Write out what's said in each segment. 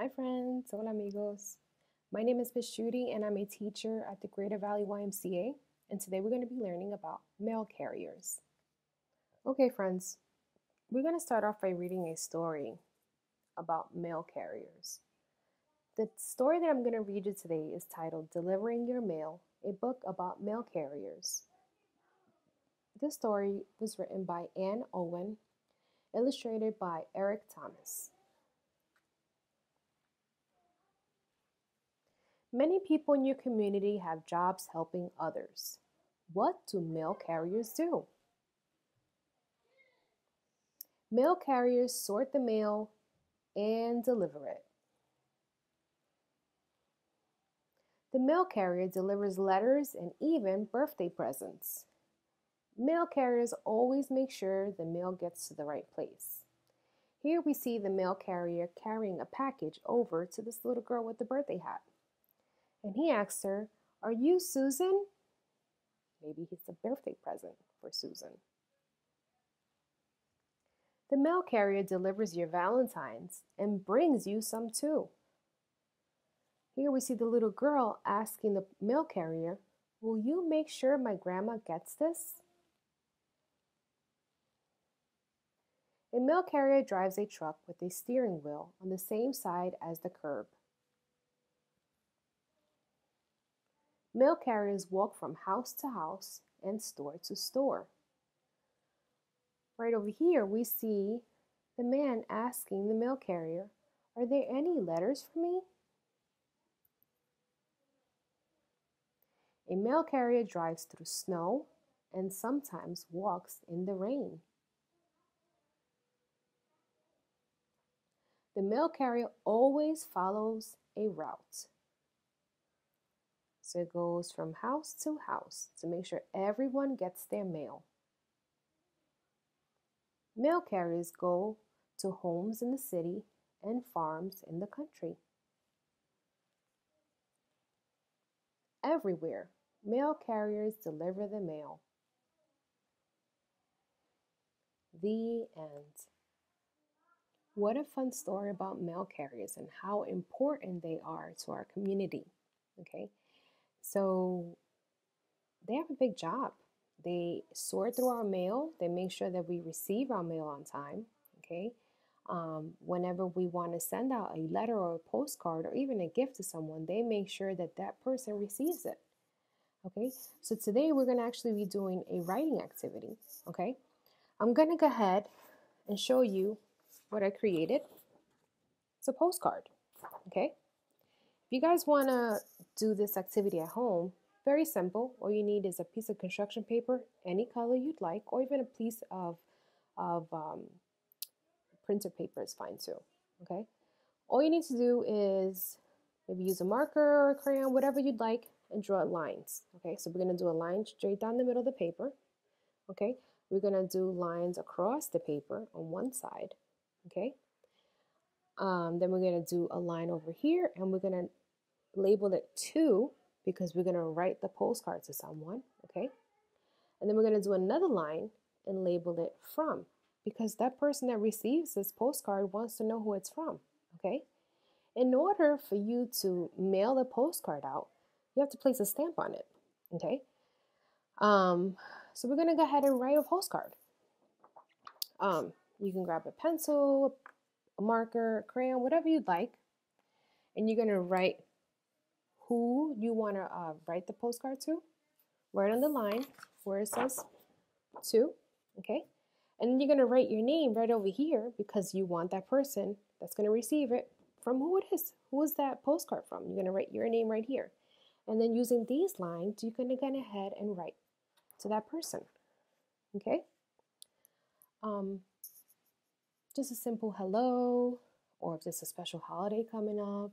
Hi, friends. Hola, amigos. My name is Judy, and I'm a teacher at the Greater Valley YMCA. And today we're going to be learning about mail carriers. Okay, friends, we're going to start off by reading a story about mail carriers. The story that I'm going to read you today is titled Delivering Your Mail, a book about mail carriers. This story was written by Ann Owen, illustrated by Eric Thomas. Many people in your community have jobs helping others. What do mail carriers do? Mail carriers sort the mail and deliver it. The mail carrier delivers letters and even birthday presents. Mail carriers always make sure the mail gets to the right place. Here we see the mail carrier carrying a package over to this little girl with the birthday hat and he asks her, Are you Susan? Maybe it's a birthday present for Susan. The mail carrier delivers your Valentine's and brings you some too. Here we see the little girl asking the mail carrier, Will you make sure my grandma gets this? A mail carrier drives a truck with a steering wheel on the same side as the curb. Mail carriers walk from house to house and store to store. Right over here, we see the man asking the mail carrier, Are there any letters for me? A mail carrier drives through snow and sometimes walks in the rain. The mail carrier always follows a route. So it goes from house to house to make sure everyone gets their mail. Mail carriers go to homes in the city and farms in the country. Everywhere, mail carriers deliver the mail. The end. What a fun story about mail carriers and how important they are to our community. Okay, so they have a big job. They sort through our mail, they make sure that we receive our mail on time. Okay. Um, whenever we want to send out a letter or a postcard or even a gift to someone, they make sure that that person receives it. Okay, so today we're going to actually be doing a writing activity. Okay, I'm going to go ahead and show you what I created. It's a postcard. Okay, if you guys want to do this activity at home, very simple. All you need is a piece of construction paper, any color you'd like, or even a piece of, of um, printer paper is fine too. Okay. All you need to do is maybe use a marker or a crayon, whatever you'd like, and draw lines. Okay. So we're going to do a line straight down the middle of the paper. Okay. We're going to do lines across the paper on one side. Okay. Um, then we're going to do a line over here and we're going to label it to because we're going to write the postcard to someone, okay? And then we're going to do another line and label it from because that person that receives this postcard wants to know who it's from, okay? In order for you to mail the postcard out, you have to place a stamp on it, okay? Um, so we're going to go ahead and write a postcard. Um, you can grab a pencil, a marker, a crayon, whatever you'd like, and you're going to write who you want to uh, write the postcard to, right on the line where it says to, okay? And then you're going to write your name right over here because you want that person that's going to receive it from who it is. Who is that postcard from? You're going to write your name right here. And then using these lines, you're going to go ahead and write to that person, okay? Um, just a simple hello, or if there's a special holiday coming up,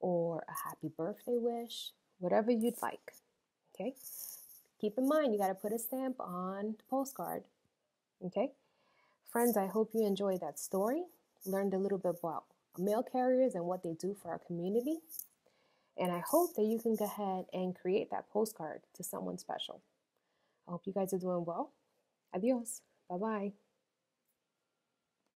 or a happy birthday wish, whatever you'd like. Okay? Keep in mind, you got to put a stamp on the postcard. Okay? Friends, I hope you enjoyed that story, learned a little bit about mail carriers and what they do for our community. And I hope that you can go ahead and create that postcard to someone special. I hope you guys are doing well. Adios. Bye bye.